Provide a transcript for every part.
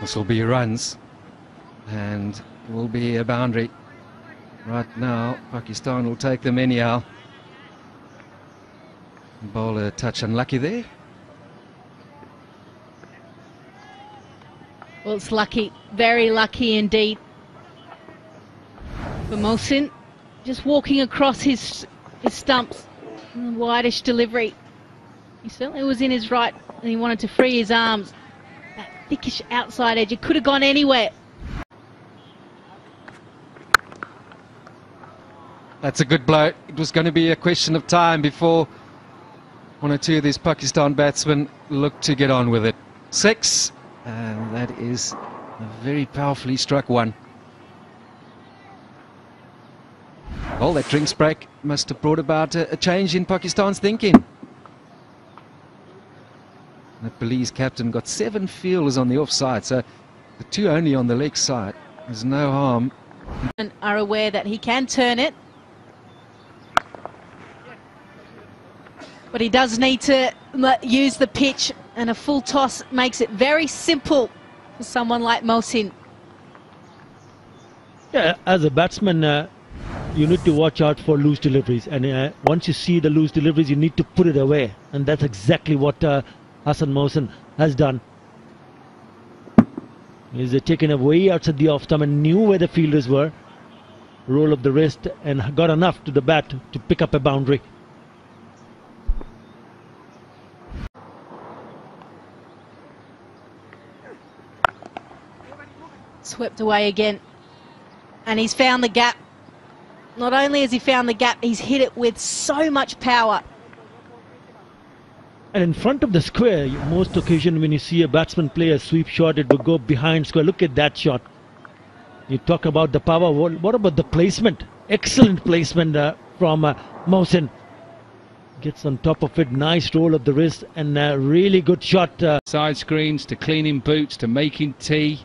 This will be runs and will be a boundary. Right now, Pakistan will take them anyhow. Bowler touch unlucky there. Well, it's lucky, very lucky indeed. For Mohsin, just walking across his his stumps, wideish delivery. He certainly was in his right, and he wanted to free his arms. Thickish outside edge, it could have gone anywhere. That's a good blow. It was going to be a question of time before one or two of these Pakistan batsmen looked to get on with it. Six, and that is a very powerfully struck one. Well, that drinks break must have brought about a, a change in Pakistan's thinking. The Belize captain got seven fielders on the offside, so the two only on the leg side. There's no harm. And are aware that he can turn it. But he does need to use the pitch, and a full toss makes it very simple for someone like Mohsin. Yeah, as a batsman, uh, you need to watch out for loose deliveries. And uh, once you see the loose deliveries, you need to put it away. And that's exactly what uh, Hassan Mohsin has done. He's uh, taken away outside the off stump and knew where the fielders were. Roll of the wrist and got enough to the bat to pick up a boundary. Swept away again. And he's found the gap. Not only has he found the gap, he's hit it with so much power. And in front of the square, most occasion when you see a batsman play a sweep shot, it will go behind square. Look at that shot. You talk about the power. What, about the placement? Excellent placement uh, from uh, Mohsin. Gets on top of it. Nice roll of the wrist and a really good shot. Uh. Side screens to cleaning boots to making tea.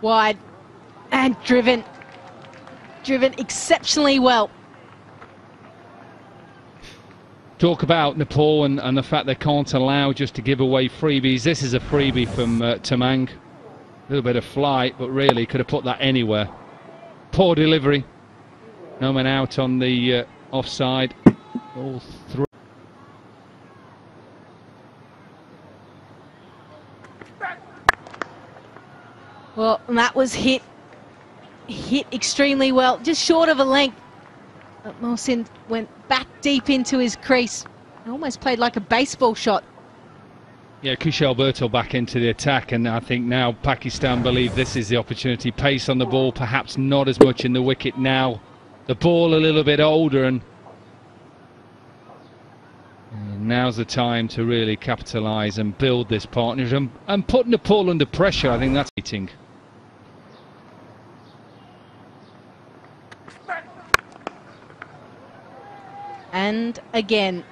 Wide and driven. Driven exceptionally well. Talk about Nepal and, and, the fact they can't allow just to give away freebies. This is a freebie from uh, Tamang. A little bit of flight, but really could have put that anywhere. Poor delivery. No man out on the uh, offside. All three. Well, that was hit hit extremely well, just short of a length. But Mohsin went back deep into his crease. Almost played like a baseball shot. Yeah, Kusal Bertel back into the attack, and I think now Pakistan believe this is the opportunity. Pace on the ball, perhaps not as much in the wicket now. The ball a little bit older, and, and now's the time to really capitalise and build this partnership and, and put Nepal under pressure. I think that's eating. And again.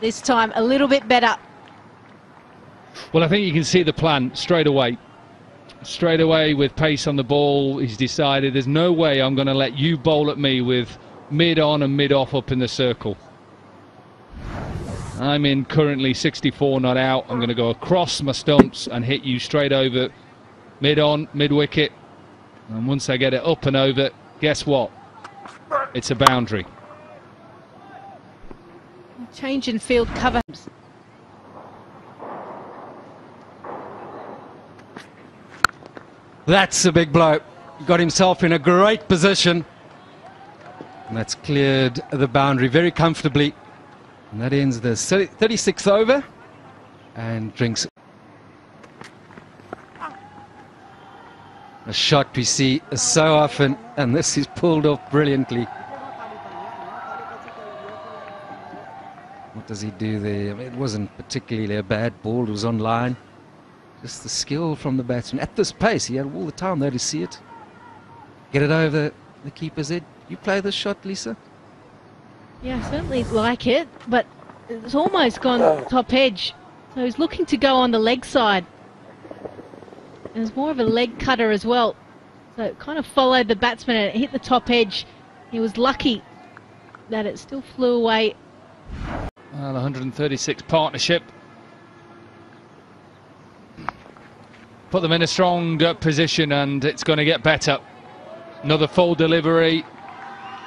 This time a little bit better. Well, I think you can see the plan straight away. Straight away with pace on the ball, he's decided there's no way I'm going to let you bowl at me with mid on and mid off up in the circle. I'm in currently 64 not out. I'm going to go across my stumps and hit you straight over mid on, mid wicket. And once I get it up and over, guess what? It's a boundary. Change in field cover. That's a big blow. Got himself in a great position. And that's cleared the boundary very comfortably. And that ends the 36th over. And drinks. A shot we see so often, and this is pulled off brilliantly. What does he do there? I mean, it wasn't particularly a bad ball. It was on line. Just the skill from the batsman. At this pace, he had all the time there to see it. Get it over the keeper's head. You play this shot, Lisa? Yeah, I certainly like it, but it's almost gone top edge. So he's looking to go on the leg side. And it's more of a leg cutter as well. So it kind of followed the batsman and it hit the top edge. He was lucky that it still flew away well, 136 partnership. put them in a strong position, and it's going to get better. Another full delivery,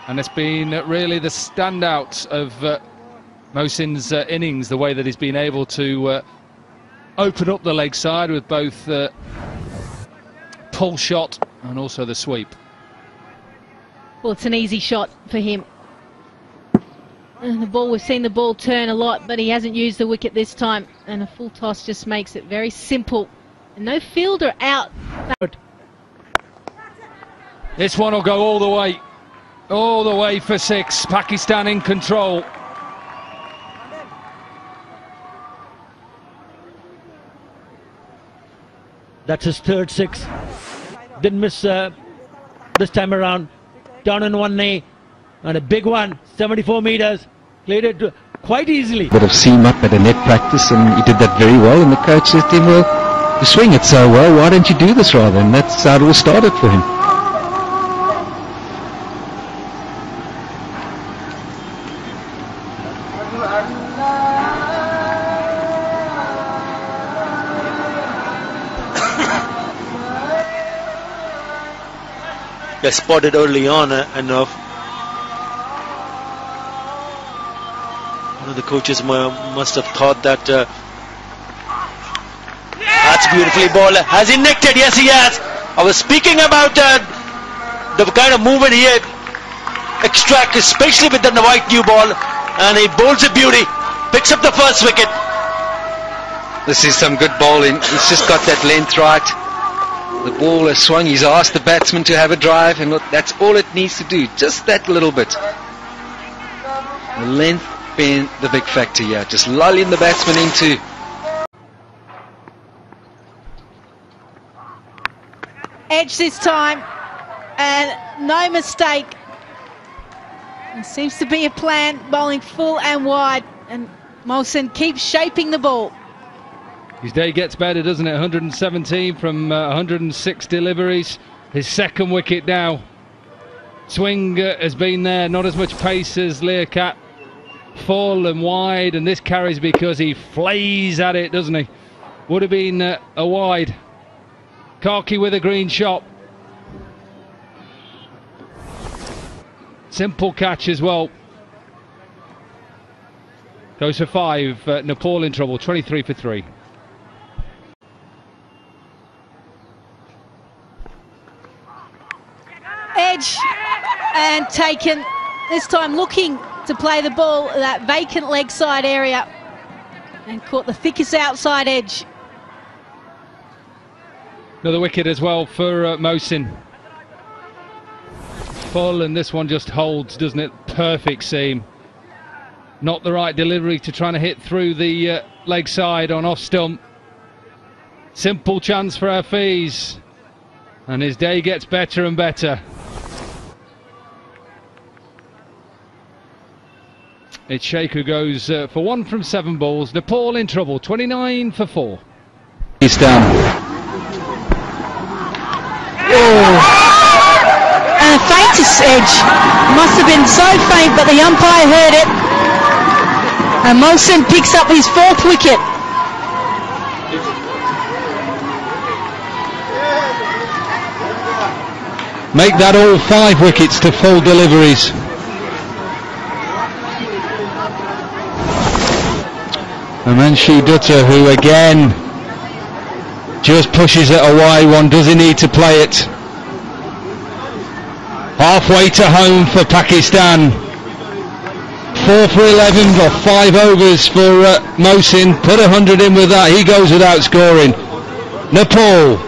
and it's been really the standout of uh, Mohsin's uh, innings, the way that he's been able to uh, open up the leg side with both uh, pull shot and also the sweep. Well, it's an easy shot for him. And the ball, we've seen the ball turn a lot, but he hasn't used the wicket this time. And a full toss just makes it very simple. And no fielder out. This one will go all the way, all the way for six. Pakistan in control. That's his third six. Didn't miss uh, this time around. Down on one knee. And a big one, 74 meters. Played it quite easily. Bit of seam up at a net practice, and he did that very well. And the coach said to him, "Well, you swing it so well. Why don't you do this rather?" And that's how it all started for him. They spotted early on uh, enough. One of the coaches must have thought that. Uh, that's beautifully ball. Has he nicked it? Yes, he has. I was speaking about uh, the kind of movement he had extract, especially with the white new ball, and he bowls a beauty. Picks up the first wicket. This is some good bowling. He's just got that length right. The ball has swung. He's asked the batsman to have a drive, and look, that's all it needs to do. Just that little bit. The length being the big factor here. Just lulling the batsman into. Edge this time. And no mistake. There seems to be a plan, bowling full and wide. And Mohsin keeps shaping the ball. His day gets better, doesn't it? 117 from uh, 106 deliveries. His second wicket now. Swing uh, has been there, not as much pace as Learcat. Full and wide, and this carries because he flays at it, doesn't he? Would have been uh, a wide. Karki with a green shot. Simple catch as well. Goes for five. Uh, Nepal in trouble. 23 for three. Edge and taken. This time looking to play the ball that vacant leg side area. And caught the thickest outside edge. Another wicket as well for uh, Mohsin. Full, and this one just holds, doesn't it? Perfect seam. Not the right delivery to trying to hit through the uh, leg side on off stump. Simple chance for Hafiz. And his day gets better and better. It's Sheikh who goes uh, for one from seven balls. Nepal in trouble, 29 for four. He's down. And the faintest edge must have been so faint, but the umpire heard it. And Mohsin picks up his fourth wicket. Make that all five wickets to full deliveries. And then Dutta, who again just pushes it away. One does he need to play it? Halfway to home for Pakistan. Four for 11 or five overs for uh, Mohsin. Put hundred in with that. He goes without scoring. Nepal